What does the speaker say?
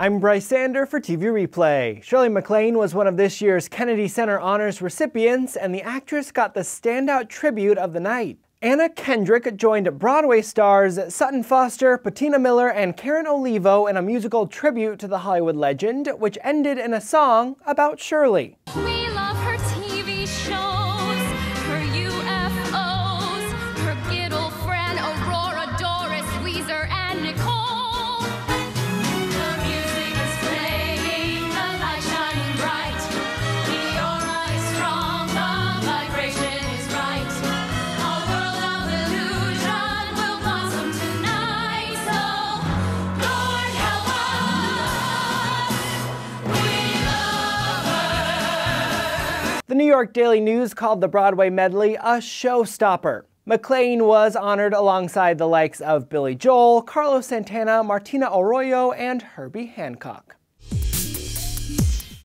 I'm Brice Sander for TV Replay. Shirley MacLaine was one of this year's Kennedy Center Honors recipients, and the actress got the standout tribute of the night. Anna Kendrick joined Broadway stars Sutton Foster, Patina Miller, and Karen Olivo in a musical tribute to the Hollywood legend, which ended in a song about Shirley. The New York Daily News called the Broadway medley a showstopper. MacLaine was honored alongside the likes of Billy Joel, Carlos Santana, Martina Arroyo, and Herbie Hancock.